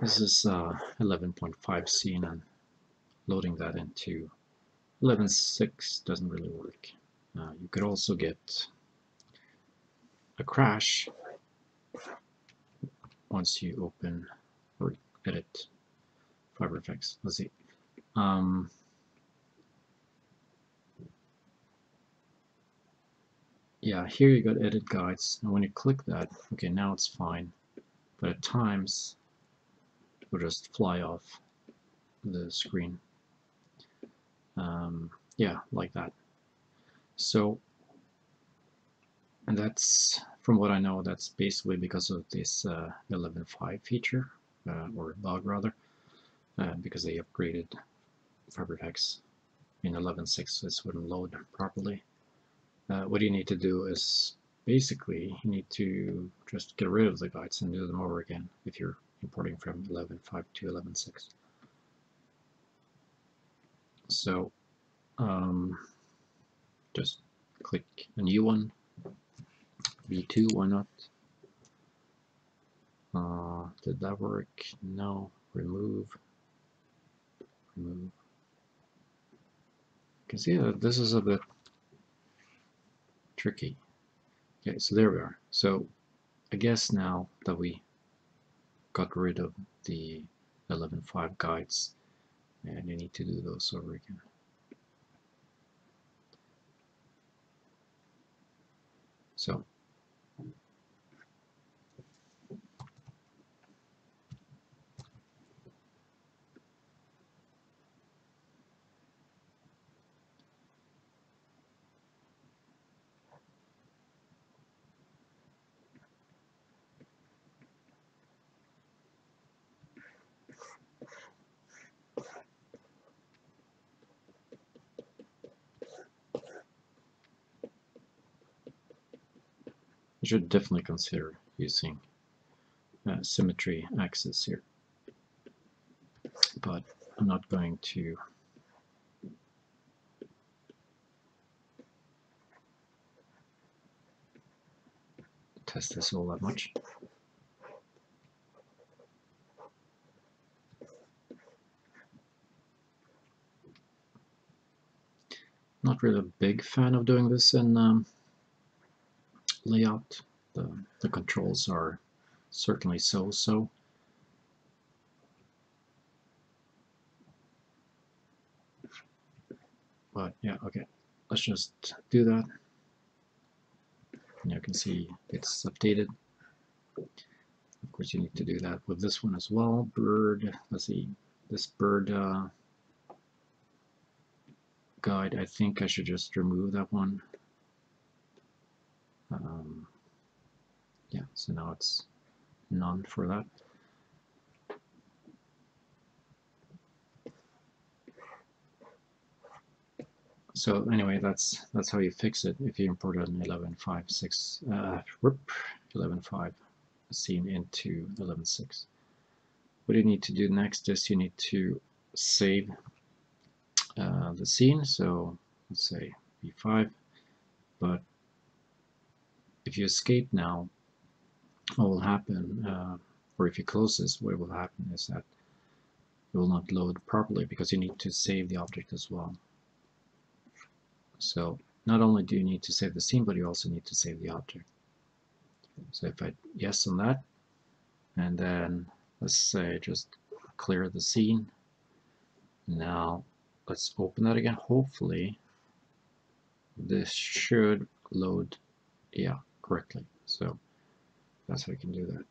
This is uh, 11.5 scene and loading that into 11.6 doesn't really work. Uh, you could also get a crash once you open or edit FiberFX. Let's see. Um, yeah, here you got edit guides, and when you click that, okay, now it's fine. But at times, will just fly off the screen. Um, yeah, like that. So, and that's, from what I know, that's basically because of this uh, 11.5 feature, uh, or bug rather, uh, because they upgraded FiberFX in 11.6, this wouldn't load properly. Uh, what you need to do is basically you need to just get rid of the guides and do them over again if you're importing from 11.5 to 11.6. So um, just click a new one, v2, why not? Uh, did that work? No. Remove. Remove. Because yeah, this is a bit tricky. Okay, so there we are. So I guess now that we got rid of the 11.5 guides and you need to do those over again. So should definitely consider using uh, symmetry axis here. But I'm not going to test this all that much. Not really a big fan of doing this in um, layout. The, the controls are certainly so-so. But yeah, okay, let's just do that. And you can see it's updated. Of course, you need to do that with this one as well. Bird, let's see, this bird uh, guide, I think I should just remove that one. Um, yeah, so now it's none for that. So anyway, that's that's how you fix it if you import an 11.5.6, uh, 11.5 scene into 11.6. What you need to do next is you need to save uh, the scene. So let's say v5, but if you escape now, what will happen, uh, or if you close this, what will happen is that it will not load properly because you need to save the object as well. So not only do you need to save the scene, but you also need to save the object. So if I yes on that, and then let's say just clear the scene. Now let's open that again. Hopefully this should load, yeah, correctly. So that's how you can do that.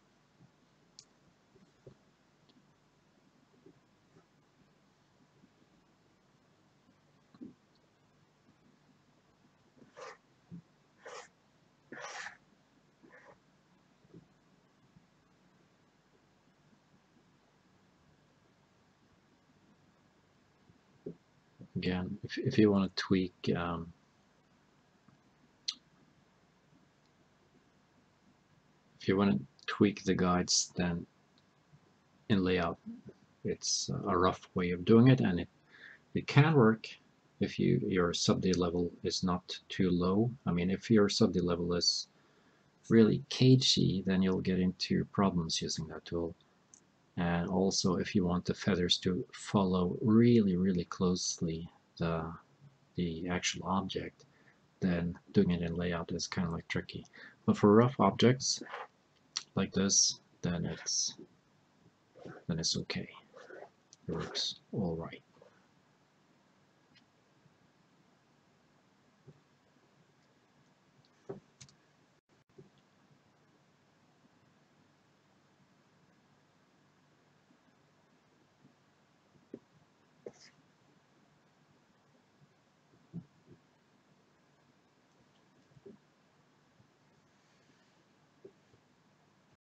Again, if, if you want to tweak um, you want to tweak the guides then in layout it's a rough way of doing it and it, it can work if you your subd level is not too low. I mean if your subd level is really cagey then you'll get into problems using that tool. And also if you want the feathers to follow really really closely the, the actual object then doing it in layout is kind of like tricky. But for rough objects like this, then it's then it's okay. It works all right.